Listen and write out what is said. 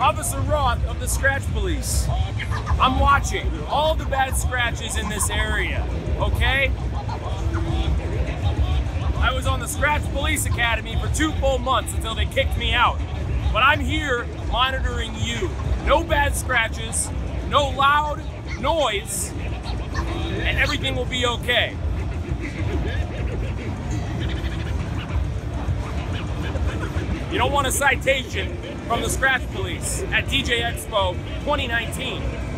Officer Roth of the Scratch Police. I'm watching all the bad scratches in this area, okay? I was on the Scratch Police Academy for two full months until they kicked me out. But I'm here monitoring you. No bad scratches, no loud noise, and everything will be okay. You don't want a citation from the Scratch Police at DJ Expo 2019.